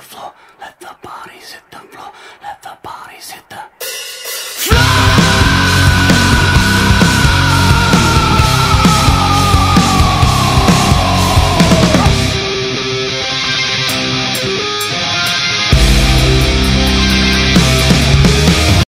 floor